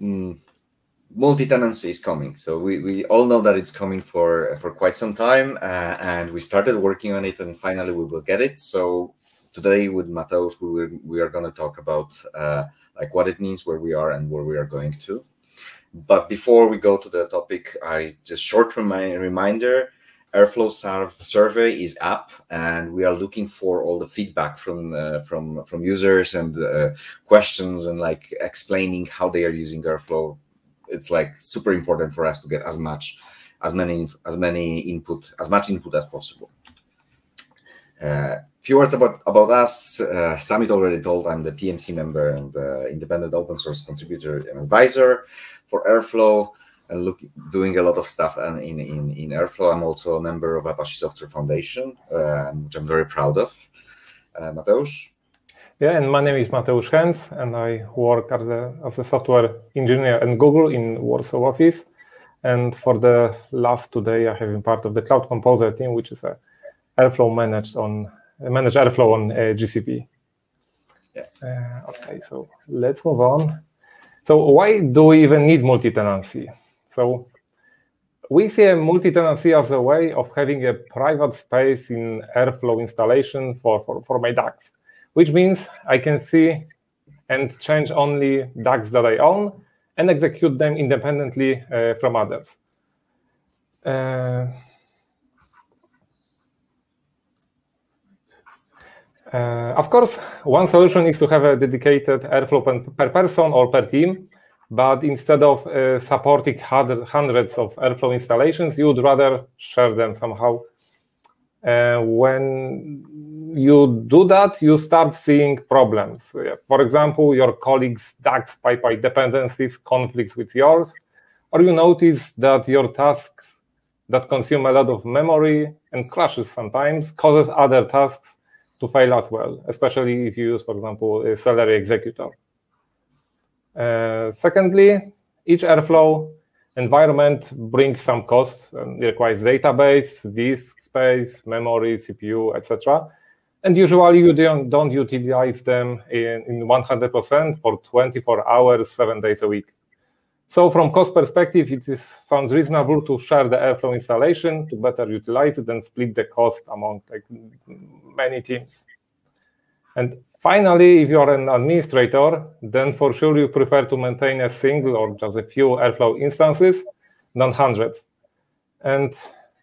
mm, multi-tenancy is coming. So we, we all know that it's coming for for quite some time, uh, and we started working on it, and finally we will get it. So today with Mateusz, we we are going to talk about uh, like what it means, where we are, and where we are going to. But before we go to the topic, I just short remi reminder. Airflow survey is up, and we are looking for all the feedback from uh, from from users and uh, questions and like explaining how they are using Airflow. It's like super important for us to get as much as many as many input as much input as possible. Uh, few words about about us. Uh, Samit already told i'm the pmc member and uh, independent open source contributor and advisor for airflow look doing a lot of stuff and in, in in airflow i'm also a member of apache software foundation uh, which i'm very proud of uh, mateusz yeah, and my name is Mateusz Henc, and I work as a, as a software engineer at Google in Warsaw office. And for the last two days, I have been part of the Cloud Composer team, which is a Airflow managed on managed Airflow on uh, GCP. Yeah. Uh, okay, so let's move on. So why do we even need multi-tenancy? So we see a multi-tenancy as a way of having a private space in Airflow installation for, for, for my DAGs which means I can see and change only DAGs that I own and execute them independently uh, from others. Uh, uh, of course, one solution is to have a dedicated Airflow per person or per team, but instead of uh, supporting hundreds of Airflow installations, you would rather share them somehow. Uh, when you do that, you start seeing problems. For example, your colleagues' DAGs PyPI dependencies conflicts with yours, or you notice that your tasks that consume a lot of memory and crashes sometimes causes other tasks to fail as well, especially if you use, for example, a Celery executor. Uh, secondly, each Airflow environment brings some costs and requires database, disk space, memory, CPU, etc and usually you don't, don't utilize them in, in 100% for 24 hours, seven days a week. So from cost perspective, it is, sounds reasonable to share the Airflow installation to better utilize it and split the cost among like, many teams. And finally, if you're an administrator, then for sure you prefer to maintain a single or just a few Airflow instances than hundreds. And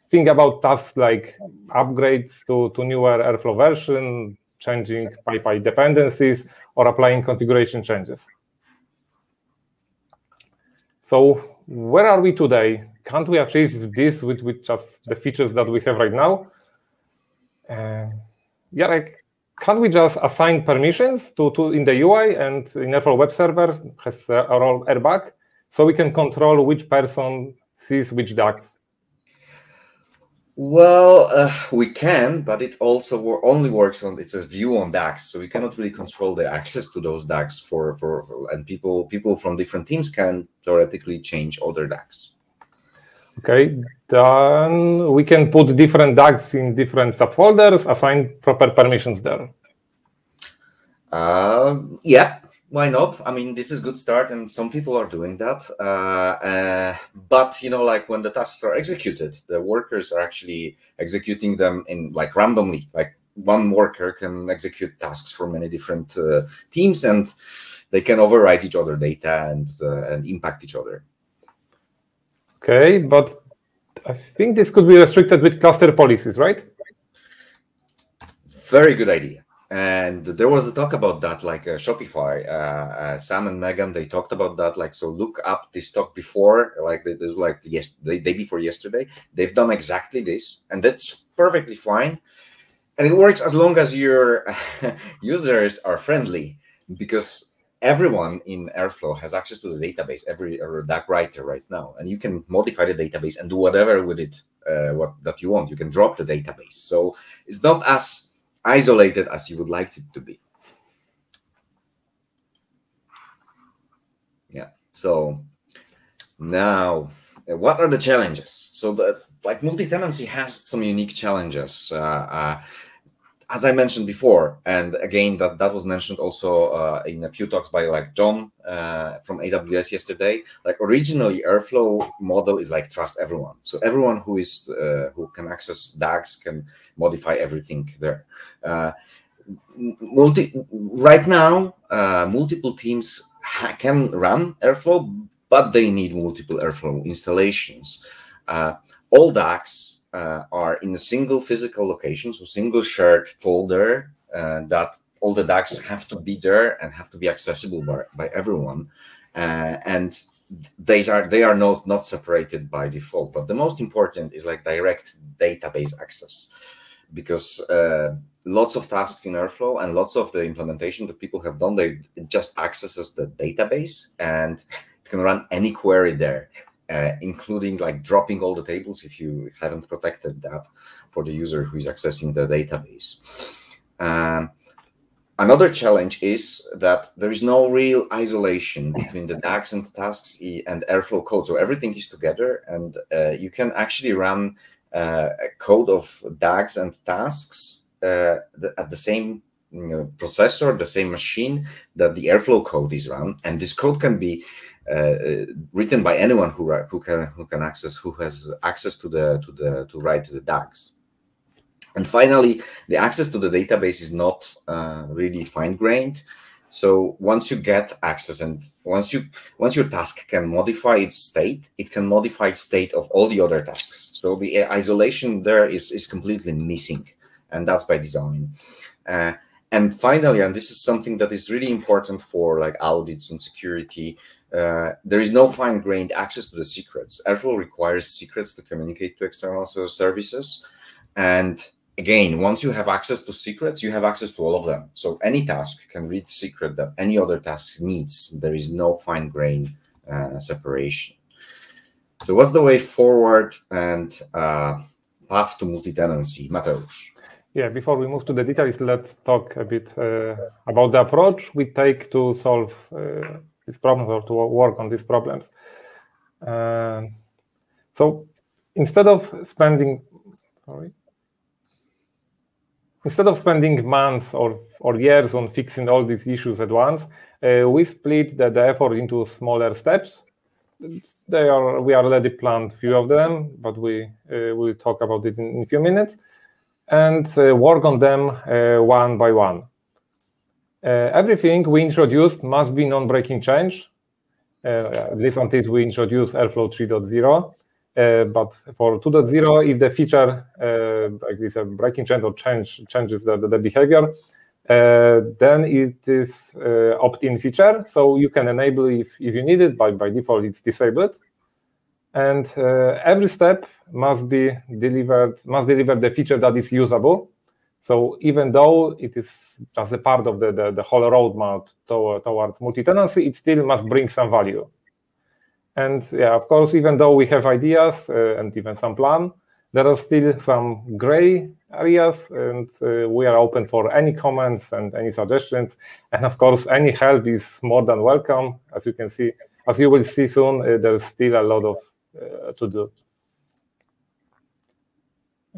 think about tasks like upgrades to, to newer Airflow version, changing PyPI dependencies, or applying configuration changes. So where are we today? Can't we achieve this with, with just the features that we have right now? Uh, like, can't we just assign permissions to, to in the UI and in Airflow web server has a role RBAC, so we can control which person sees which DAGs well, uh, we can, but it also only works on it's a view on DAGs, so we cannot really control the access to those DAGs for for and people people from different teams can theoretically change other DAGs. Okay, then we can put different DAGs in different subfolders, assign proper permissions there. Uh, yeah, why not? I mean this is good start and some people are doing that. Uh, uh, but you know like when the tasks are executed the workers are actually executing them in like randomly. Like one worker can execute tasks for many different uh, teams and they can override each other data and uh, and impact each other okay but i think this could be restricted with cluster policies right? Very good idea. And there was a talk about that like uh, shopify uh, uh, sam and megan they talked about that like so look up this talk before like this was like yes day before yesterday. They've done exactly this and that's perfectly fine. And it works as long as your users are friendly because everyone in airflow has access to the database every DAG writer right now and you can modify the database and do whatever with it uh, what that you want you can drop the database so it's not as isolated as you would like it to be. Yeah. So now, uh, what are the challenges? So the like multi-tenancy has some unique challenges. Uh, uh, as I mentioned before, and again that that was mentioned also uh, in a few talks by like John uh, from AWS yesterday. Like originally, Airflow model is like trust everyone. So everyone who is uh, who can access DAGs can modify everything there. Uh, multi right now, uh, multiple teams can run Airflow, but they need multiple Airflow installations. Uh, all DAGs uh, are in a single physical location, so single shared folder uh, that all the DAGs have to be there and have to be accessible by, by everyone. Uh, and these are they are not not separated by default. But the most important is like direct database access, because uh, lots of tasks in Airflow and lots of the implementation that people have done, they just accesses the database and it can run any query there uh, including like dropping all the tables if you haven't protected that for the user who is accessing the database. Um, another challenge is that there is no real isolation between the DAGs and tasks and Airflow code. So everything is together and uh, you can actually run uh, a code of DAGs and tasks uh, at the same you know, processor, the same machine that the Airflow code is run. And this code can be written by anyone who who can who can access who has access to the to the to write the DAGs. And finally, the access to the database is not uh, really fine grained. So once you get access and once you once your task can modify its state, it can modify state of all the other tasks. So the isolation there is is completely missing, and that's by design. Uh, and finally, and this is something that is really important for like audits and security, uh, there is no fine-grained access to the secrets. Airflow requires secrets to communicate to external services. And again, once you have access to secrets, you have access to all of them. So any task can read secret that any other task needs. There is no fine-grained uh, separation. So what's the way forward and uh, path to multi-tenancy? Mateusz. Yeah, before we move to the details, let's talk a bit uh, about the approach we take to solve uh, these problems or to work on these problems. Uh, so instead of spending, sorry, instead of spending months or, or years on fixing all these issues at once, uh, we split the, the, effort into smaller steps. They are we already planned few of them, but we uh, will talk about it in, in a few minutes, and uh, work on them uh, one by one. Uh, everything we introduced must be non-breaking change, uh, at least until we introduce Airflow 3.0. Uh, but for 2.0, if the feature like this a breaking change or change changes the, the, the behavior, uh, then it is uh, opt-in feature. So you can enable if, if you need it, but by default it's disabled. And uh, every step must be delivered, must deliver the feature that is usable. So even though it is just a part of the, the, the whole roadmap toward, towards multi-tenancy, it still must bring some value. And yeah, of course, even though we have ideas uh, and even some plan, there are still some gray areas, and uh, we are open for any comments and any suggestions. And of course, any help is more than welcome. As you can see, as you will see soon, uh, there's still a lot of uh, to do.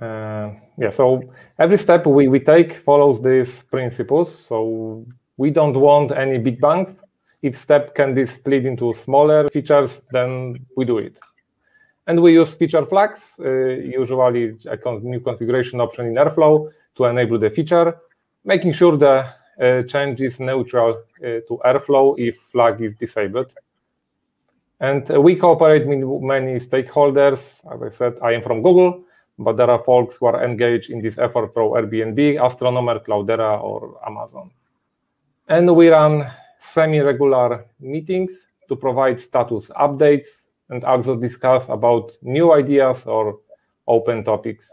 Uh, yeah, so every step we, we take follows these principles. So we don't want any big bangs. If step can be split into smaller features, then we do it. And we use feature flags, uh, usually a new configuration option in Airflow to enable the feature, making sure the uh, change is neutral uh, to Airflow if flag is disabled. And we cooperate with many stakeholders. As I said, I am from Google but there are folks who are engaged in this effort from Airbnb, Astronomer, Cloudera, or Amazon. And we run semi-regular meetings to provide status updates and also discuss about new ideas or open topics.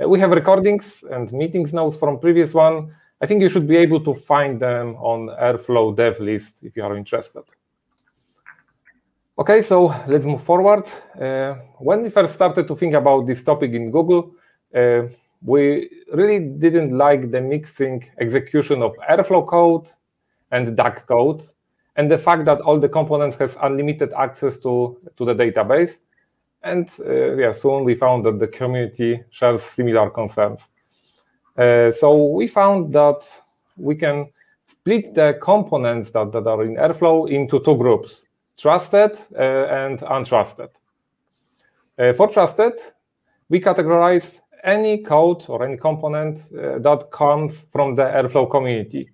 Uh, we have recordings and meetings notes from previous one. I think you should be able to find them on Airflow dev list if you are interested. Okay, so let's move forward. Uh, when we first started to think about this topic in Google, uh, we really didn't like the mixing execution of Airflow code and DAG code, and the fact that all the components has unlimited access to, to the database. And uh, yeah, soon we found that the community shares similar concerns. Uh, so we found that we can split the components that, that are in Airflow into two groups, trusted uh, and untrusted. Uh, for trusted, we categorize any code or any component uh, that comes from the Airflow community.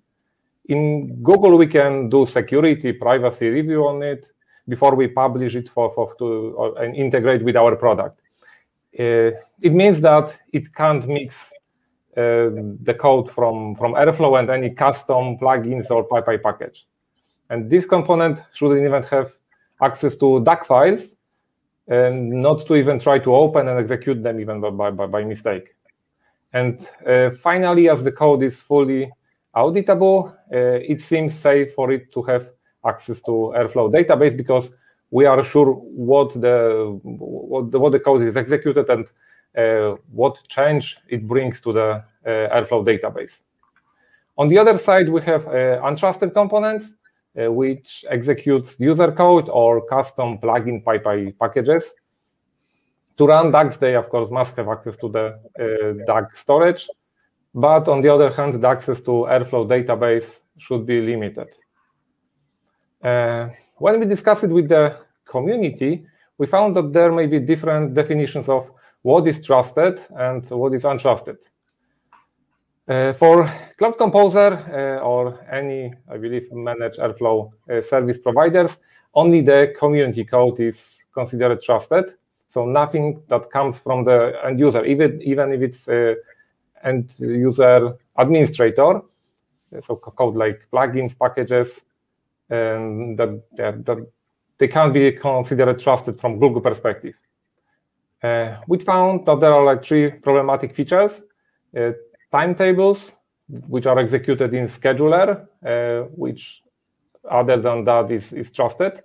In Google, we can do security, privacy review on it before we publish it for, for to and integrate with our product. Uh, it means that it can't mix uh, the code from, from Airflow and any custom plugins or PyPI package. And this component shouldn't even have access to DAG files and not to even try to open and execute them even by, by, by mistake. And uh, finally, as the code is fully auditable, uh, it seems safe for it to have access to Airflow database because we are sure what the what the, what the code is executed and uh, what change it brings to the uh, Airflow database. On the other side, we have uh, untrusted components, which executes user code or custom plugin PyPI packages. To run DAGs, they of course must have access to the uh, DAG storage, but on the other hand, the access to Airflow database should be limited. Uh, when we discussed it with the community, we found that there may be different definitions of what is trusted and what is untrusted. Uh, for Cloud Composer uh, or any, I believe, managed Airflow uh, service providers, only the community code is considered trusted. So nothing that comes from the end user, even, even if it's end user administrator, so code like plugins, packages, and that, that they can't be considered trusted from Google perspective. We found that there are like three problematic features. Timetables, which are executed in scheduler, uh, which other than that is, is trusted.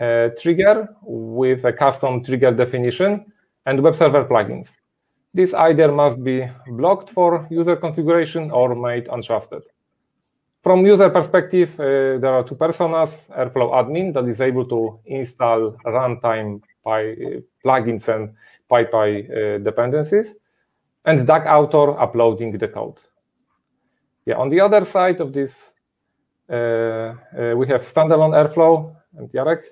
Uh, trigger with a custom trigger definition and web server plugins. This either must be blocked for user configuration or made untrusted. From user perspective, uh, there are two personas, Airflow admin that is able to install runtime Py, uh, plugins and PyPI uh, dependencies, and DAG author uploading the code. Yeah, on the other side of this, uh, uh, we have standalone Airflow and Jarek.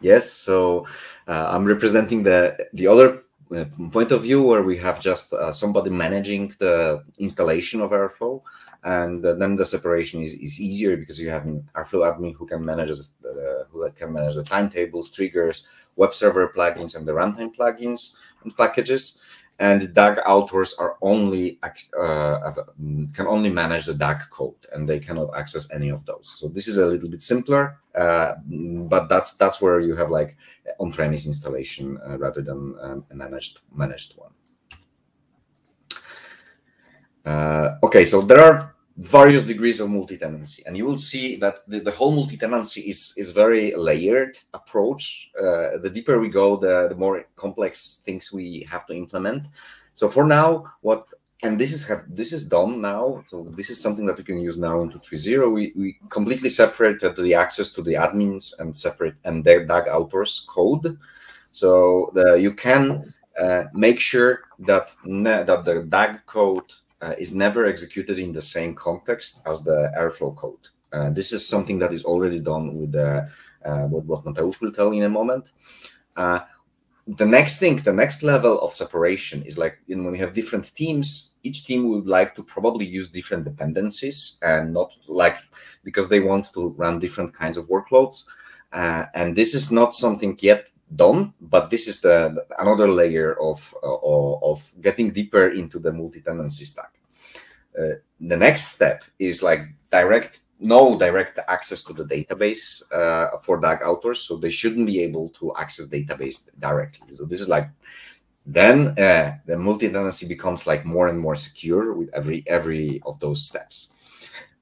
Yes, so uh, I'm representing the the other uh, point of view where we have just uh, somebody managing the installation of Airflow, and then the separation is, is easier because you have an Airflow admin who can manage the, who can manage the timetables, triggers, web server plugins, and the runtime plugins and packages and DAG authors are only uh, can only manage the DAG code, and they cannot access any of those. So this is a little bit simpler, uh, but that's that's where you have like on-premise installation uh, rather than um, a managed managed one. Uh, okay, so there are various degrees of multi-tenancy. And you will see that the, the whole multi-tenancy is is very layered approach. Uh, the deeper we go the, the more complex things we have to implement. So for now what and this is have this is done now. So this is something that we can use now into 3.0 we, we completely separated the access to the admins and separate and their dag authors code. So the, you can uh, make sure that that the dag code uh, is never executed in the same context as the Airflow code. Uh, this is something that is already done with the, uh, what, what Mateusz will tell in a moment. Uh, the next thing, the next level of separation is like you know, when we have different teams, each team would like to probably use different dependencies and not like because they want to run different kinds of workloads. Uh, and this is not something yet done but this is the another layer of, uh, of getting deeper into the multi-tenancy stack uh, the next step is like direct no direct access to the database uh, for DAG authors so they shouldn't be able to access database directly. So this is like then uh, the multi-tenancy becomes like more and more secure with every every of those steps.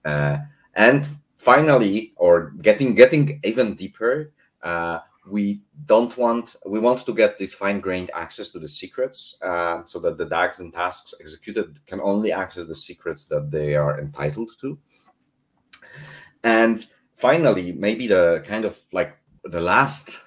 Uh, and finally or getting getting even deeper uh, we don't want we want to get this fine-grained access to the secrets uh, so that the dags and tasks executed can only access the secrets that they are entitled to and finally maybe the kind of like the last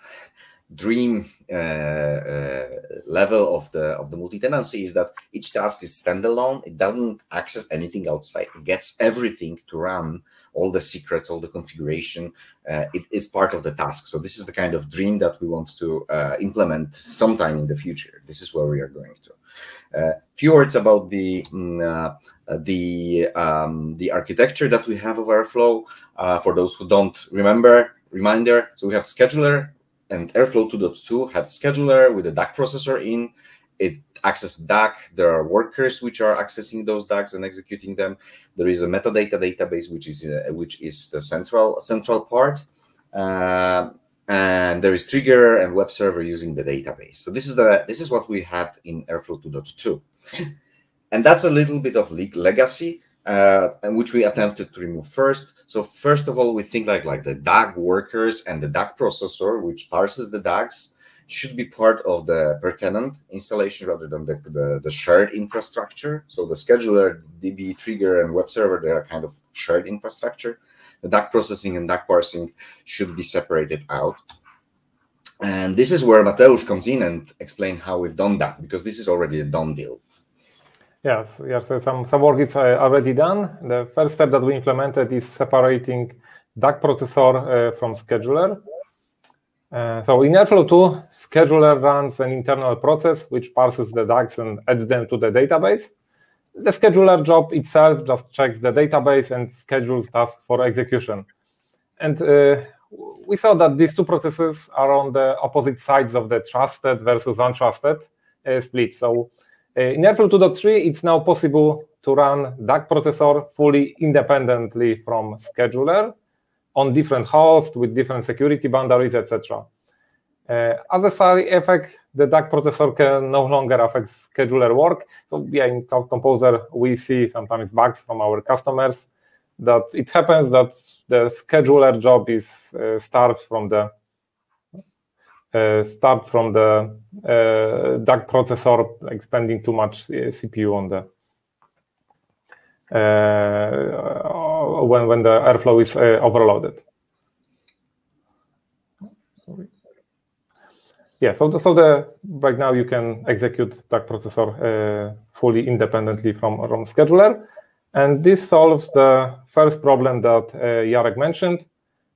dream uh, uh, level of the of the multi-tenancy is that each task is standalone. It doesn't access anything outside. It gets everything to run all the secrets, all the configuration. Uh, it is part of the task. So this is the kind of dream that we want to uh, implement sometime in the future. This is where we are going to. Uh, few words about the mm, uh, the um, the architecture that we have of Airflow. Uh, for those who don't remember, reminder. So we have scheduler and Airflow 2.2 had scheduler with a DAG processor in. It access DAG. There are workers which are accessing those DAGs and executing them. There is a metadata database which is uh, which is the central central part. Uh, and there is trigger and web server using the database. So this is the this is what we had in Airflow 2.2, and that's a little bit of legacy, uh, and which we attempted to remove first. So first of all, we think like like the DAG workers and the DAG processor, which parses the DAGs, should be part of the per tenant installation rather than the, the, the shared infrastructure. So the scheduler, DB, trigger, and web server, they are kind of shared infrastructure the DAG processing and DAG parsing should be separated out. And this is where Mateusz comes in and explain how we've done that, because this is already a done deal. Yes, yes, some, some work is uh, already done. The first step that we implemented is separating DAG processor uh, from scheduler. Uh, so in Airflow 2, scheduler runs an internal process which parses the DAGs and adds them to the database the scheduler job itself just checks the database and schedules tasks for execution. And uh, we saw that these two processes are on the opposite sides of the trusted versus untrusted uh, split. So uh, in Airflow 2.3, it's now possible to run DAG processor fully independently from scheduler on different hosts with different security boundaries, etc. Uh, as a side effect, the DAG processor can no longer affect scheduler work. So yeah, in Cloud Composer, we see sometimes bugs from our customers that it happens that the scheduler job is uh, from the uh, start from the uh, DAG processor like spending too much uh, CPU on the uh, when when the airflow is uh, overloaded. yeah, so the, so the right now you can execute DAG processor uh, fully independently from from scheduler, and this solves the first problem that uh, Jarek mentioned.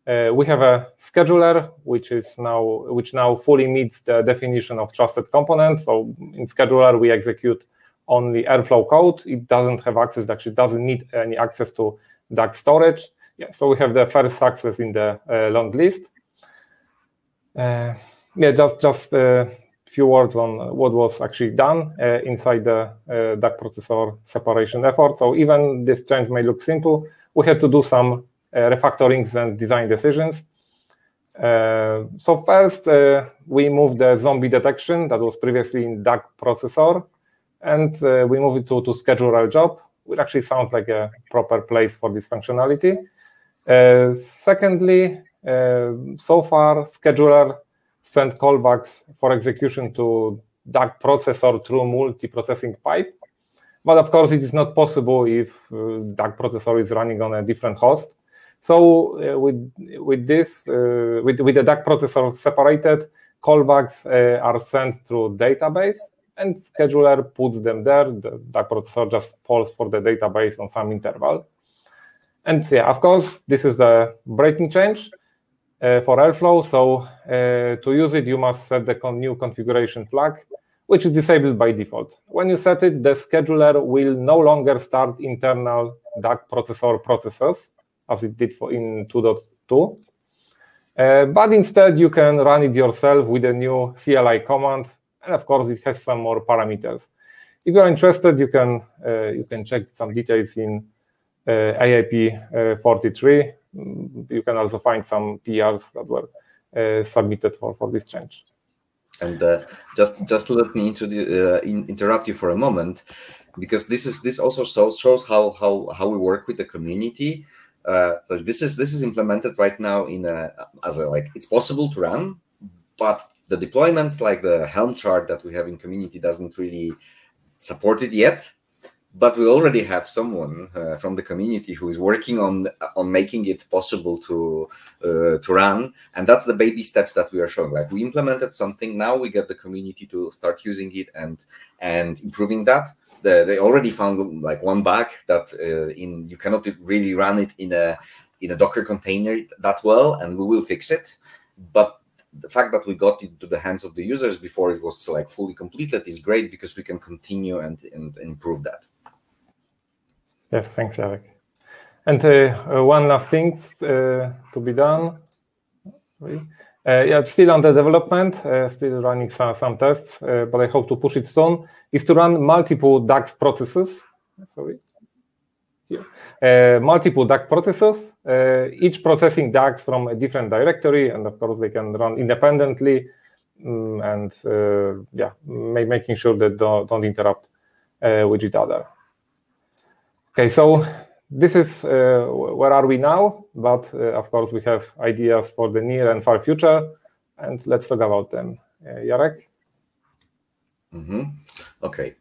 Uh, we have a scheduler which is now which now fully meets the definition of trusted component. So in scheduler we execute only Airflow code. It doesn't have access. Actually, doesn't need any access to DAG storage. Yeah, so we have the first success in the uh, long list. Uh, yeah, just just a few words on what was actually done uh, inside the uh, processor separation effort. So even this change may look simple, we had to do some uh, refactorings and design decisions. Uh, so first, uh, we moved the zombie detection that was previously in DAG processor, and uh, we moved it to, to scheduler job, which actually sounds like a proper place for this functionality. secondly, so far, scheduler sent callbacks for execution to DAG processor through multi-processing pipe. But of course, it is not possible if uh, DAG processor is running on a different host. So uh, with with this, uh, with with the DAG processor separated, callbacks uh, are sent through database, and scheduler puts them there. The DAG processor just polls for the database on some interval. And yeah, of course, this is the breaking change. Uh, for Airflow. So uh, to use it, you must set the new configuration flag, which is disabled by default. When you set it, the scheduler will no longer start internal DAG processor processes, as it did for in 2.2. Uh, but instead, you can run it yourself with a new CLI command, and of course, it has some more parameters. If you're interested, you can uh, you can check some details in uh, AIP uh, 43 you can also find some PRs that were submitted for, for this change. And just just let me in, interrupt you for a moment, because this is this also shows, shows how how how we work with the community. Uh, so this is this is implemented right now in a as a like it's possible to run, but the deployment like the Helm chart that we have in community doesn't really support it yet. but we already have someone uh, from the community who is working on on making it possible to uh, to run. And that's the baby steps that we are showing. Like we implemented something. Now we get the community to start using it and and improving that. The, they already found like one bug that uh, in you cannot really run it in a in a docker container that well and we will fix it. But the fact that we got it to the hands of the users before it was like fully completed is great because we can continue and, and improve that Yes, thanks, Jarek. And uh, uh, one last thing uh, to be done. Uh, yeah, it's still under development, uh, still running some, some tests, uh, but I hope to push it soon, is to run multiple DAGs processes. Sorry. Here. multiple DAG processes, each processing DAGs from a different directory, and of course they can run independently, um, and yeah, making sure that don't, don't interrupt with each other. Okay, so this is uh, where are we now, but uh, of course we have ideas for the near and far future, and let's talk about them. Uh, Jarek? Mm -hmm. Okay.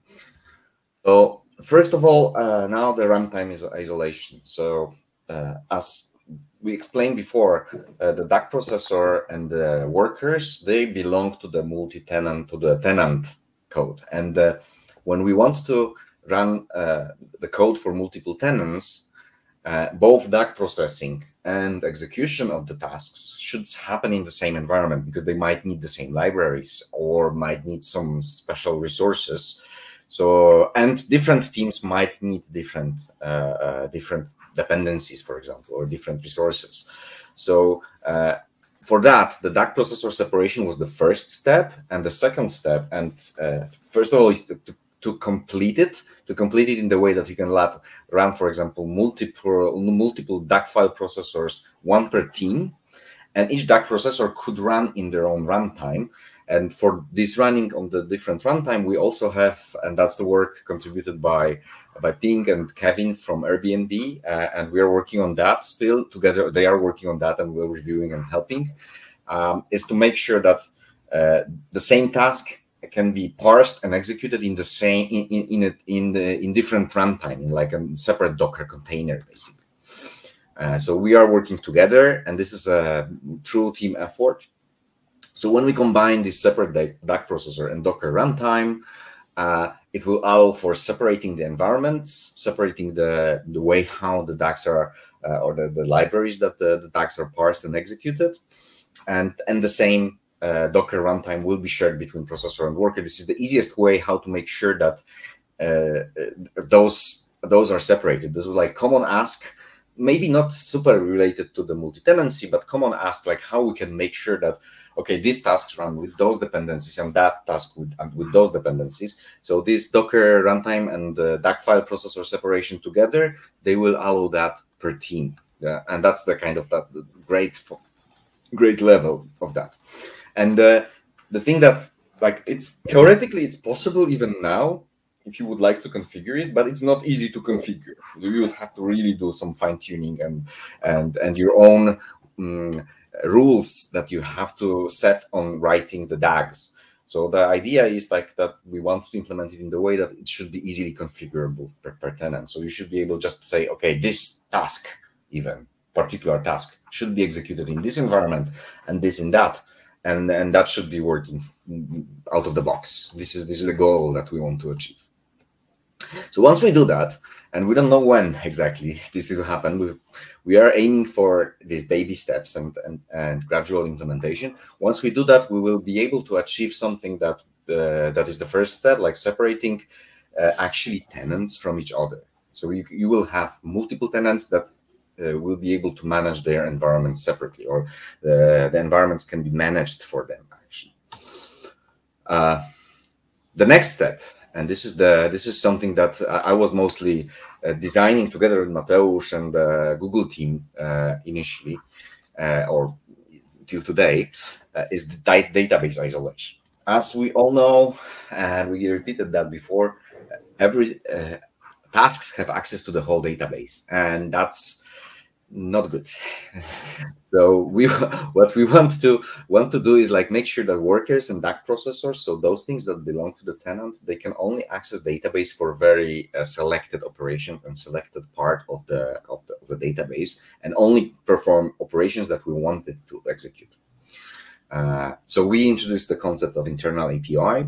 So first of all, uh, now the runtime is isolation. So uh, as we explained before, uh, the DAG processor and the workers, they belong to the multi-tenant, to the tenant code. And when we want to run uh, the code for multiple tenants, uh, both DAG processing and execution of the tasks should happen in the same environment because they might need the same libraries or might need some special resources. So, and different teams might need different uh, uh, different dependencies, for example, or different resources. So, uh, for that, the DAG processor separation was the first step, and the second step, and uh, first of all, is to, to to complete it, to complete it in the way that you can let, run, for example, multiple multiple DAG file processors, one per team, and each DAG processor could run in their own runtime. And for this running on the different runtime, we also have, and that's the work contributed by by Ping and Kevin from Airbnb, uh, and we are working on that still together. They are working on that, and we're reviewing and helping. Um, is to make sure that uh, the same task can be parsed and executed in the same in in in, in the in different runtime in like a separate Docker container basically. Uh, so we are working together, and this is a true team effort. So when we combine this separate DAG processor and Docker runtime, uh, it will allow for separating the environments, separating the the way how the DAGs are uh, or the, the libraries that the, the DAGs are parsed and executed, and and the same uh, Docker runtime will be shared between processor and worker. This is the easiest way how to make sure that uh, those those are separated. This was like common ask, maybe not super related to the multi-tenancy, but common ask like how we can make sure that okay, these tasks run with those dependencies and that task with and with those dependencies. So this Docker runtime and the DAG file processor separation together, they will allow that per team. Yeah, and that's the kind of that great great level of that. And uh, the thing that like it's theoretically it's possible even now if you would like to configure it, but it's not easy to configure. You would have to really do some fine tuning and and and your own um, rules that you have to set on writing the DAGs. So the idea is like that we want to implement it in the way that it should be easily configurable per, per tenant. So you should be able just to say, okay, this task, even particular task, should be executed in this environment and this in that and and that should be working out of the box. This is this is the goal that we want to achieve. So once we do that, and we don't know when exactly this will happen, we, we are aiming for these baby steps and, and, and gradual implementation. Once we do that, we will be able to achieve something that uh, that is the first step, like separating uh, actually tenants from each other. So you, you will have multiple tenants that uh, will be able to manage their environment separately, or the, the environments can be managed for them. Actually, uh, the next step, and this is the this is something that I was mostly uh, designing together with Mateusz and the Google team uh, initially, uh, or till today, uh, is the database isolation. As we all know, and we repeated that before, every tasks have access to the whole database and that's not good. so we what we want to want to do is like make sure that workers and DAG processors, so those things that belong to the tenant, they can only access database for very uh, selected operation and selected part of the, of the of the database, and only perform operations that we want it to execute. Uh, so we introduced the concept of internal API,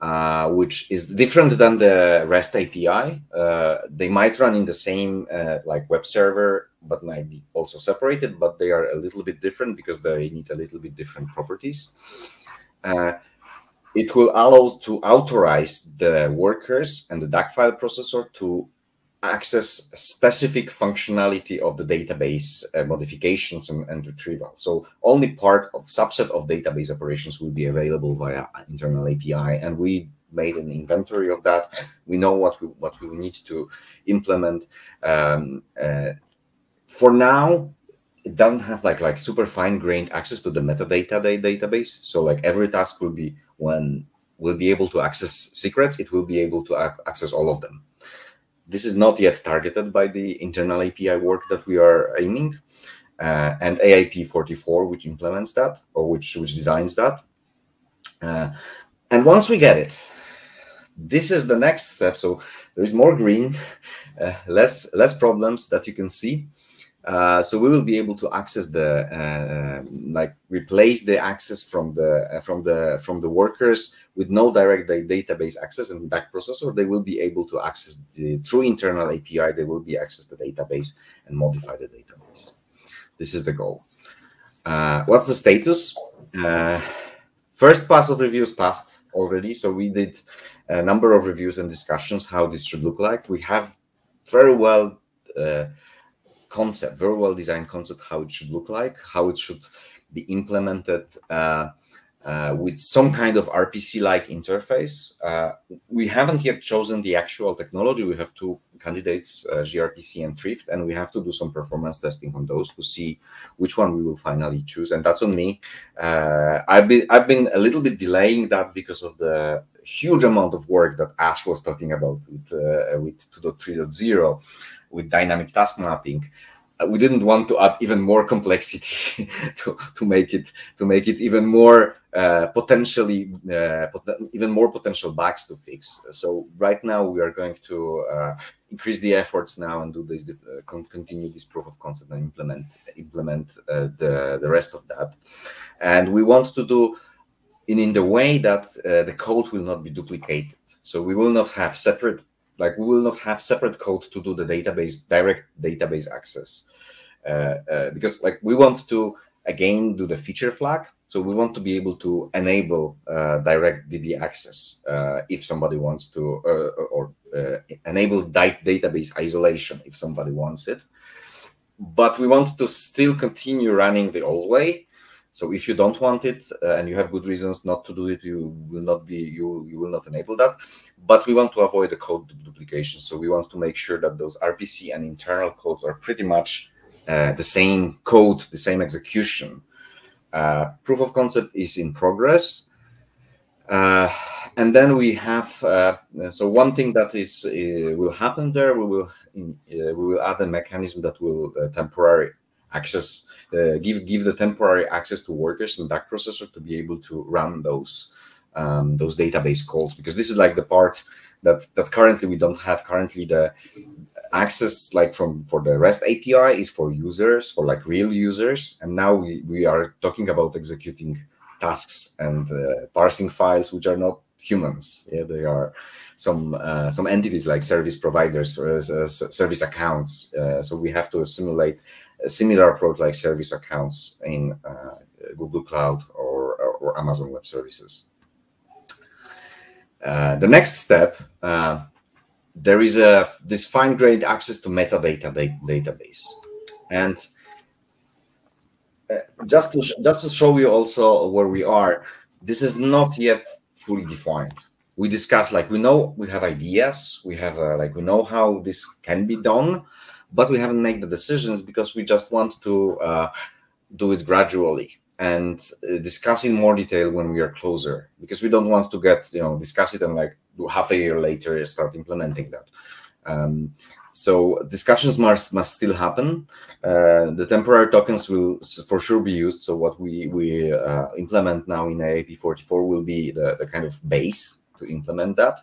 uh, which is different than the REST API. Uh, they might run in the same uh, like web server, but might be also separated, but they are a little bit different because they need a little bit different properties. Uh, it will allow to authorize the workers and the DAG file processor to access specific functionality of the database uh, modifications and, and, retrieval. So only part of subset of database operations will be available via internal API. And we made an inventory of that. We know what we what we need to implement. Um, uh, for now, it doesn't have like like super fine grained access to the metadata database. So like every task will be when we'll be able to access secrets, it will be able to access all of them. This is not yet targeted by the internal API work that we are aiming. Uh, and AIP 44, which implements that or which, which designs that. Uh, and once we get it, this is the next step. So there is more green, uh, less less problems that you can see. Uh, so we will be able to access the uh, like replace the access from the uh, from the from the workers with no direct database access and DAG processor. They will be able to access the through internal API. They will be access the database and modify the database. This is the goal. Uh, what's the status? Uh, first pass of reviews passed already. So we did a number of reviews and discussions how this should look like. We have very well concept, very well designed concept, how it should look like, how it should be implemented uh, uh, with some kind of RPC-like interface. Uh, we haven't yet chosen the actual technology. We have two candidates, uh, gRPC and Thrift, and we have to do some performance testing on those to see which one we will finally choose. And that's on me. Uh, I've been I've been a little bit delaying that because of the huge amount of work that Ash was talking about with uh, with 2.3.0 with dynamic task mapping we didn't want to add even more complexity to, to make it to make it even more uh, potentially uh, pot even more potential bugs to fix. So right now we are going to uh, increase the efforts now and do this uh, continue this proof of concept and implement implement uh, the the rest of that. And we want to do in in the way that the code will not be duplicated. So we will not have separate like we will not have separate code to do the database direct database access. Uh, uh, because like we want to again do the feature flag. So we want to be able to enable uh, direct db access uh, if somebody wants to uh, or uh, enable database isolation if somebody wants it. But we want to still continue running the old way so if you don't want it uh, and you have good reasons not to do it, you will not be you you will not enable that. But we want to avoid the code duplication. So we want to make sure that those RPC and internal codes are pretty much uh, the same code, the same execution. Uh, proof of concept is in progress. Uh, and then we have uh, so one thing that is uh, will happen there. We will we will add a mechanism that will temporary access uh, give give the temporary access to workers and DAG processor to be able to run those um, those database calls because this is like the part that that currently we don't have. Currently the access like from for the REST API is for users for like real users. And now we we are talking about executing tasks and uh, parsing files which are not humans. Yeah they are some uh, some entities like service providers uh, service accounts. Uh, so we have to simulate a similar approach like service accounts in uh, Google Cloud or, or, Amazon Web Services. Uh, the next step, uh, there is a this fine-grained access to metadata database, and just to just to show you also where we are, this is not yet fully defined. We discussed like we know we have ideas, we have uh, like we know how this can be done, but we haven't made the decisions because we just want to uh, do it gradually and uh, discuss in more detail when we are closer because we don't want to get you know discuss it and like do half a year later start implementing that um, so discussions must must still happen. Uh, the temporary tokens will for sure be used. So what we we uh, implement now in AIP 44 will be the, the kind of base to implement that.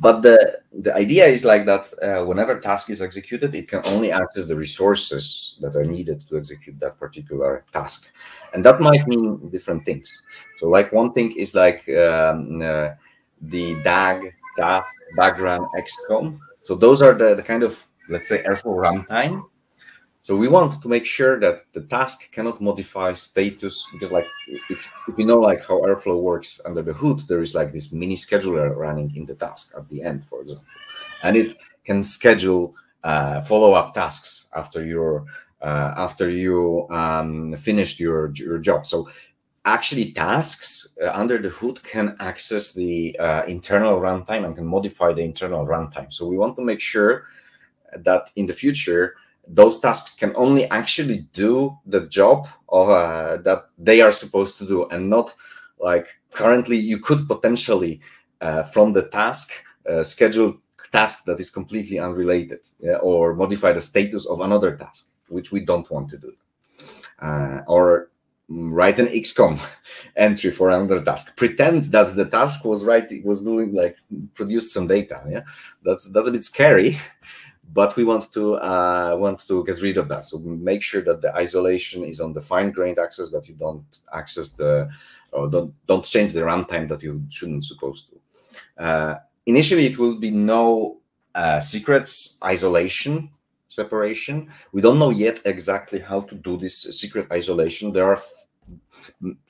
But the the idea is like that. Uh, whenever task is executed, it can only access the resources that are needed to execute that particular task, and that might mean different things. So, like one thing is like um, uh, the DAG task background XCOM so those are the, the kind of, let's say, Airflow runtime. So we want to make sure that the task cannot modify status because like if, if you know like how Airflow works under the hood, there is like this mini scheduler running in the task at the end, for example. And it can schedule uh, follow-up tasks after your uh, after you um, finished your your job. So actually tasks uh, under the hood can access the uh, internal runtime and can modify the internal runtime. So we want to make sure that in the future, those tasks can only actually do the job of, uh, that they are supposed to do and not like currently you could potentially uh, from the task uh, schedule task that is completely unrelated yeah, or modify the status of another task, which we don't want to do. Uh, or write an XCOM entry for another task. Pretend that the task was right, it was doing like produced some data. Yeah, that's that's a bit scary, but we want to uh, want to get rid of that. So make sure that the isolation is on the fine-grained access that you don't access the or don't don't change the runtime that you shouldn't supposed to. Uh, initially, it will be no uh, secrets isolation separation. We don't know yet exactly how to do this secret isolation. There are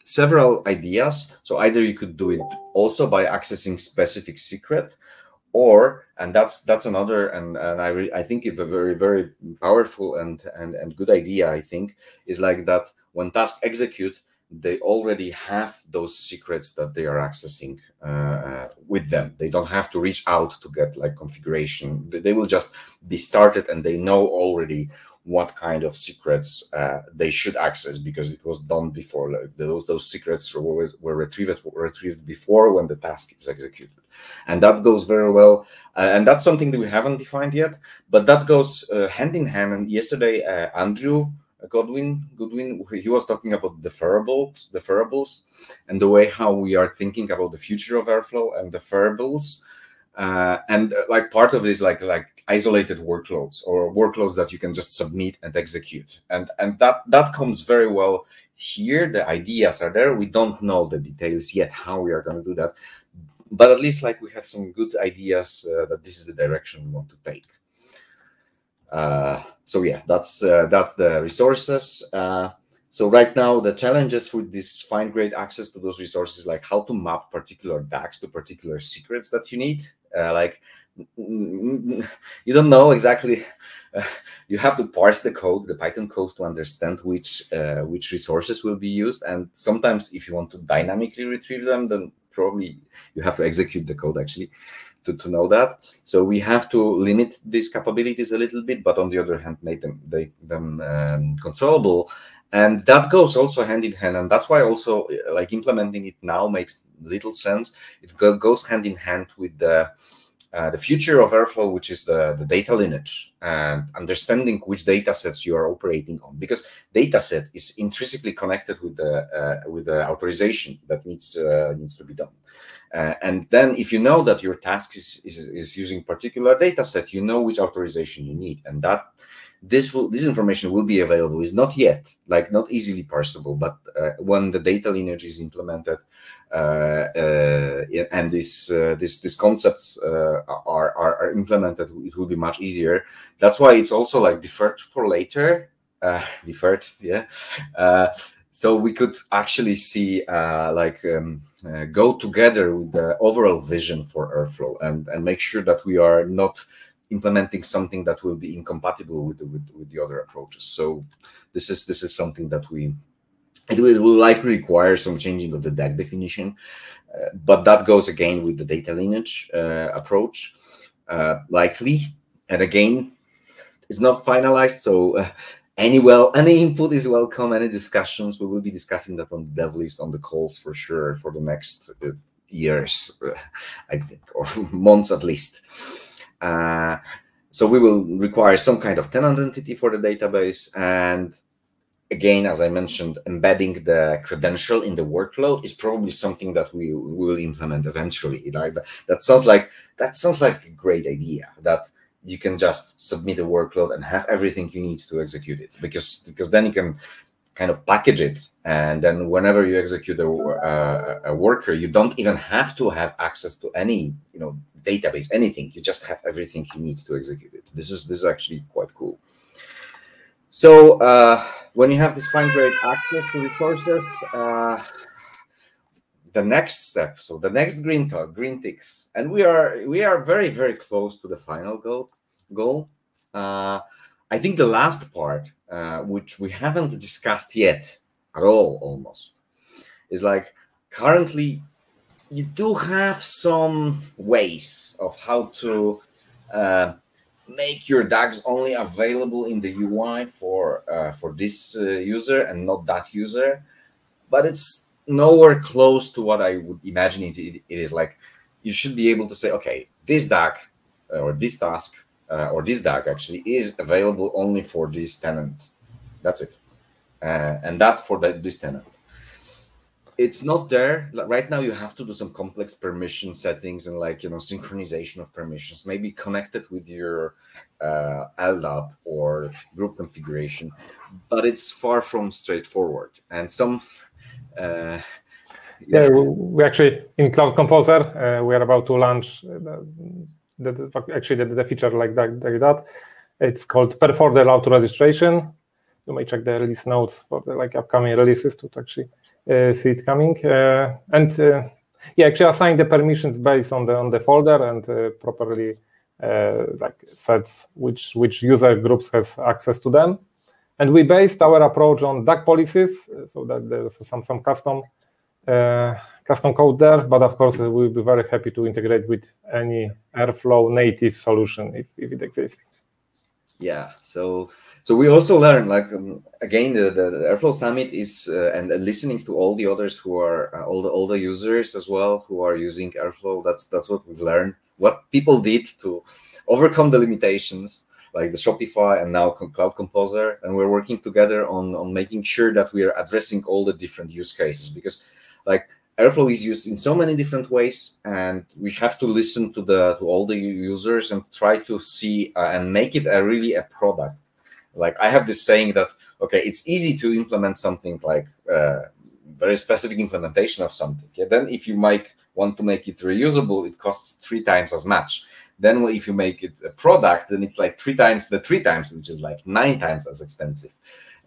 several ideas. So either you could do it also by accessing specific secret, or and that's that's another and and I re, I think it's a very very powerful and and and good idea. I think is like that when task execute they already have those secrets that they are accessing uh, with them. They don't have to reach out to get like configuration. They will just be started and they know already what kind of secrets uh, they should access because it was done before. Like those those secrets were, were retrieved were retrieved before when the task is executed, and that goes very well. Uh, and that's something that we haven't defined yet, but that goes uh, hand in hand. And yesterday, uh, Andrew Godwin, Goodwin, he was talking about deferrables, deferrables, and the way how we are thinking about the future of Airflow and deferrables. Uh, and uh, like part of this, like like isolated workloads or workloads that you can just submit and execute, and and that that comes very well here. The ideas are there. We don't know the details yet how we are going to do that, but at least like we have some good ideas uh, that this is the direction we want to take. Uh, so yeah, that's uh, that's the resources. Uh, so right now, the challenges with this fine grained access to those resources, like how to map particular DAGs to particular secrets that you need. Uh, like you don't know exactly. Uh, you have to parse the code, the Python code, to understand which uh, which resources will be used. And sometimes, if you want to dynamically retrieve them, then probably you have to execute the code actually to, to know that. So we have to limit these capabilities a little bit, but on the other hand, make them they, them um, controllable. And that goes also hand in hand, and that's why also like implementing it now makes little sense. It go, goes hand in hand with the uh, the future of Airflow, which is the, the data lineage and understanding which data sets you are operating on, because data set is intrinsically connected with the uh, with the authorization that needs uh, needs to be done. Uh, and then if you know that your task is, is, is using particular data set, you know which authorization you need. And that this will this information will be available. Is not yet like not easily parsable but uh, when the data lineage is implemented uh, uh, and this uh, this these concepts uh, are, are, are implemented it will be much easier. That's why it's also like deferred for later uh, deferred yeah. So we could actually see like um, go together with the overall vision for airflow and and make sure that we are not implementing something that will be incompatible with the, with, with the other approaches. So this is this is something that we it will, it will likely require some changing of the DAG definition, uh, but that goes again with the data lineage uh, approach, uh, likely. And again, it's not finalized, so uh, any well any input is welcome. Any discussions, we will be discussing that on the dev list on the calls for sure for the next uh, years, uh, I think, or months at least. Uh, so we will require some kind of tenant entity for the database. And again, as I mentioned, embedding the credential in the workload is probably something that we, will implement eventually. Like that, that sounds like that sounds like a great idea. That you can just submit a workload and have everything you need to execute it because because then you can kind of package it and then whenever you execute a, a, a, worker you don't even have to have access to any you know database anything. You just have everything you need to execute it. This is this is actually quite cool. So uh, when you have this fine grained access to resources uh, the next step so the next green talk green ticks. And we are we are very very close to the final goal goal. Uh, i think the last part uh, which we haven't discussed yet at all almost is like currently you do have some ways of how to uh, make your DAGs only available in the UI for uh, for this uh, user and not that user, but it's nowhere close to what I would imagine it, it, is. Like you should be able to say, okay, this DAG uh, or this task uh, or this DAG actually is available only for this tenant. That's it uh, and that for this tenant. It's not there right now. You have to do some complex permission settings and like you know synchronization of permissions, maybe connected with your uh, LDAP or group configuration, but it's far from straightforward. And some uh, yeah, we actually in Cloud Composer uh, we are about to launch uh, the, actually the, feature like that, like that. It's called per-folder Auto Registration, you may check the release notes for the like upcoming releases to actually uh, see it coming. Uh, and uh, yeah, actually assign the permissions based on the on the folder and uh, properly uh, like sets which which user groups have access to them. And we based our approach on DAG policies, so that there's some some custom uh, custom code there. But of course, we'll be very happy to integrate with any Airflow native solution if, if it exists. Yeah. So so we also learn like um, again the, the, the, airflow summit is uh, and uh, listening to all the others who are uh, all the all the users as well who are using airflow that's that's what we've learned what people did to overcome the limitations like the shopify and now cloud composer and we're working together on on making sure that we are addressing all the different use cases because like airflow is used in so many different ways and we have to listen to the to all the users and try to see uh, and make it a really a product like I have this saying that okay, it's easy to implement something like uh, very specific implementation of something. Yeah? Then if you make want to make it reusable, it costs three times as much. Then if you make it a product, then it's like three times the three times, which is like nine times as expensive.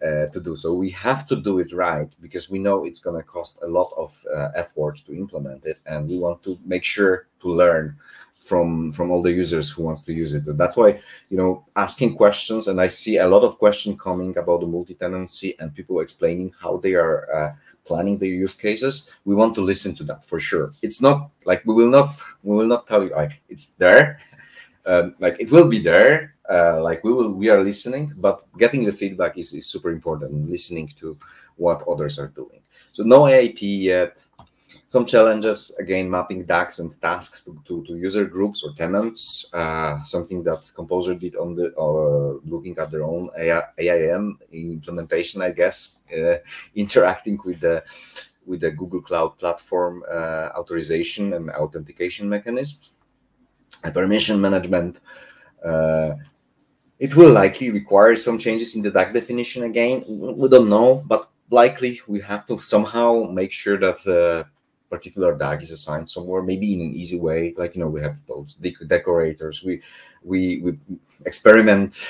Uh, to do so we have to do it right because we know it's going to cost a lot of uh, effort to implement it and we want to make sure to learn from from all the users who wants to use it. And that's why you know asking questions, and I see a lot of question coming about the multi-tenancy and people explaining how they are uh, planning their use cases. We want to listen to that for sure. It's not like we will not we will not tell you like it's there, um, like it will be there. Uh, like we will we are listening, but getting the feedback is, is super important. Listening to what others are doing. So no AIP yet some challenges again mapping DAGs and tasks to, to, to user groups or tenants uh, something that composer did on the uh, looking at their own IAM implementation I guess uh, interacting with the with the Google Cloud platform uh, authorization and authentication mechanism a permission management uh, it will likely require some changes in the DAG definition again we don't know but likely we have to somehow make sure that the particular DAG is assigned somewhere, maybe in an easy way. Like you know, we have those decorators. We we we experiment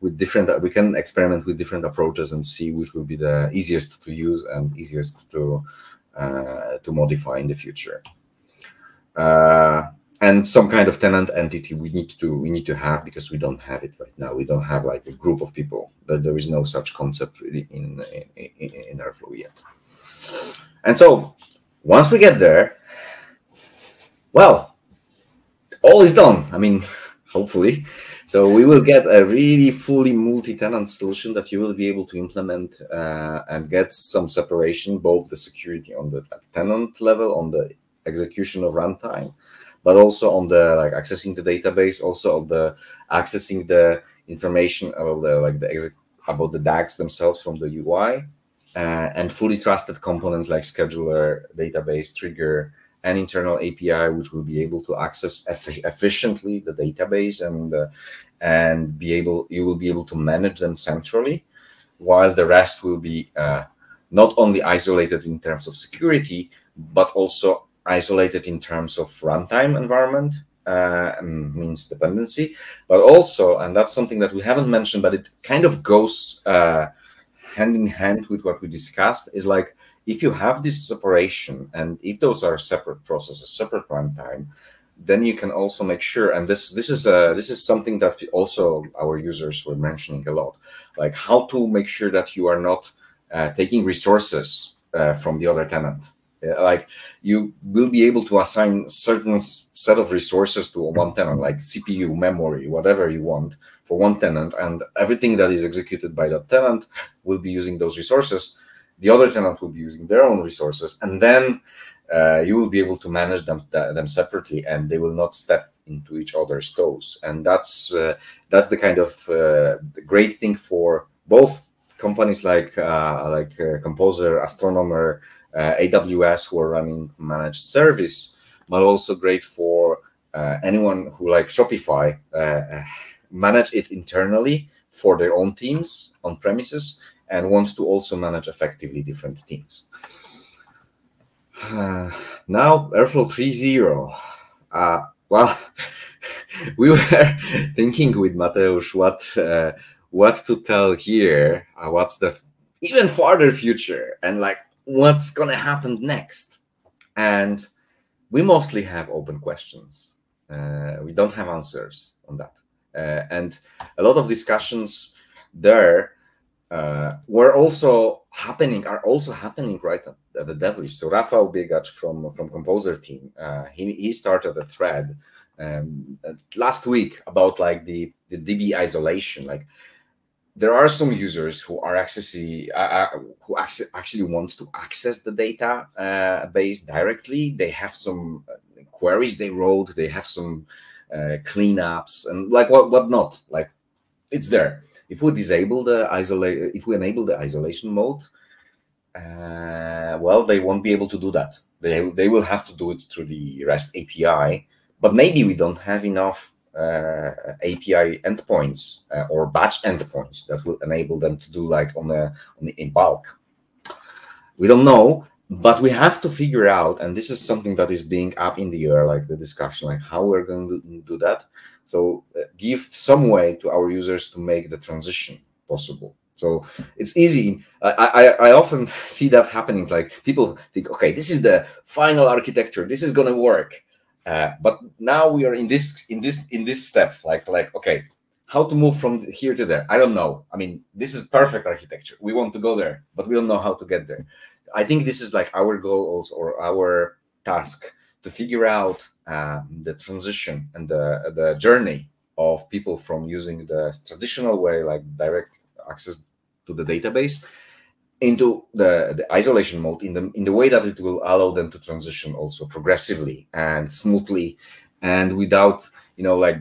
with different. We can experiment with different approaches and see which will be the easiest to use and easiest to uh, to modify in the future. Uh, and some kind of tenant entity we need to we need to have because we don't have it right now. We don't have like a group of people. That there is no such concept really in in, in Airflow yet. And so once we get there, well, all is done. I mean, hopefully. So we will get a really fully multi-tenant solution that you will be able to implement uh, and get some separation, both the security on the tenant level, on the execution of runtime, but also on the like accessing the database, also on the accessing the information about the like the about the DAGs themselves from the UI, uh, and fully trusted components like scheduler, database, trigger, and internal API, which will be able to access efficiently the database and uh, and be able you will be able to manage them centrally, while the rest will be uh, not only isolated in terms of security, but also isolated in terms of runtime environment, uh, means dependency, but also, and that's something that we haven't mentioned, but it kind of goes uh, hand in hand with what we discussed, is like if you have this separation and if those are separate processes, separate runtime, then you can also make sure, and this this is uh, this is something that also our users were mentioning a lot, like how to make sure that you are not uh, taking resources uh, from the other tenant like you will be able to assign certain set of resources to one tenant like cpu memory whatever you want for one tenant and everything that is executed by that tenant will be using those resources. The other tenant will be using their own resources and then uh, you will be able to manage them them separately and they will not step into each other's toes. And that's uh, that's the kind of uh, great thing for both companies like uh, like uh, composer astronomer uh, AWS who are running managed service, but also great for uh, anyone who like Shopify uh, manage it internally for their own teams on premises and want to also manage effectively different teams. Uh, now Airflow 3.0. Uh, well, we were thinking with Mateusz what uh, what to tell here. what's the even farther future? And like what's going to happen next? And we mostly have open questions. Uh, we don't have answers on that. Uh, and a lot of discussions there uh, were also happening, are also happening right at the dev list. So Rafael Biegacz from, from Composer team, uh, he, he started a thread um, last week about like the, the DB isolation, like there are some users who are accessing uh, uh, who actually want to access the data uh, base directly. They have some uh, queries they wrote. They have some uh, cleanups and like what what not. Like it's there. If we disable the isolate, if we enable the isolation mode, uh, well, they won't be able to do that. They they will have to do it through the REST API. But maybe we don't have enough API endpoints uh, or batch endpoints that will enable them to do like on the, on the in bulk. We don't know, but we have to figure out, and this is something that is being up in the air, like the discussion, like how we're going to do that. So uh, give some way to our users to make the transition possible. So it's easy. I, I, I often see that happening. Like people think, okay, this is the final architecture. This is going to work. Uh, but now we are in this in this in this step, like like okay, how to move from here to there? I don't know. I mean, this is perfect architecture. We want to go there, but we don't know how to get there. I think this is like our goal also, or our task to figure out um, the transition and the the journey of people from using the traditional way, like direct access to the database, into the, the isolation mode in the in the way that it will allow them to transition also progressively and smoothly and without you know like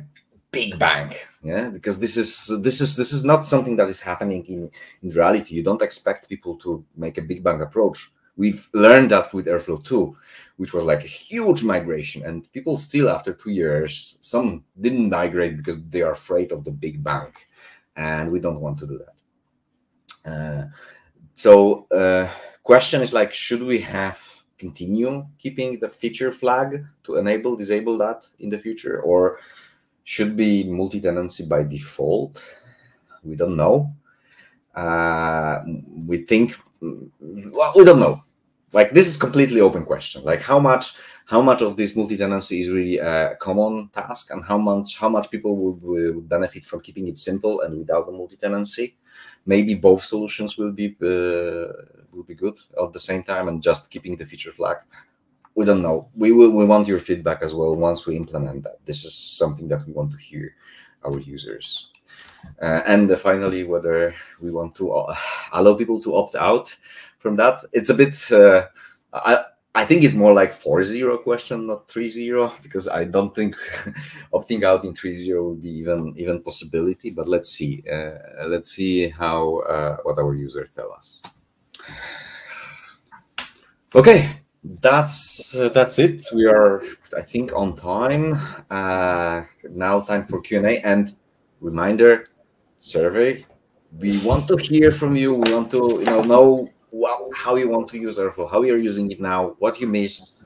big bang. Yeah? Because this is this is this is not something that is happening in in reality. You don't expect people to make a big bang approach. We've learned that with airflow 2 which was like a huge migration. And people still after two years some didn't migrate because they are afraid of the big bang. And we don't want to do that. Uh, so uh, question is like, should we have continue keeping the feature flag to enable, disable that in the future? Or should be multi-tenancy by default? We don't know. Uh, we think, well, we don't know. Like this is completely open question. Like how much, how much of this multi-tenancy is really a common task, and how much, how much people would, would benefit from keeping it simple and without the multi-tenancy? maybe both solutions will be uh, will be good at the same time and just keeping the feature flag. We don't know. We will we want your feedback as well once we implement that. This is something that we want to hear our users. Uh, and uh, finally whether we want to uh, allow people to opt out from that it's a bit uh, i I think it's more like 4-0 question, not 3-0, because I don't think opting out in 3-0 would be even even possibility. But let's see. Uh, let's see how uh, what our users tell us. Okay, that's uh, that's it. We are, I think, on time. Uh, now time for Q and A. And reminder, survey. We want to hear from you. We want to, you know, know how you want to use Airflow, how you're using it now, what you missed,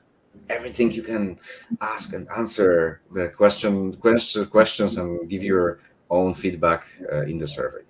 everything you can ask and answer the question, question questions and give your own feedback uh, in the survey.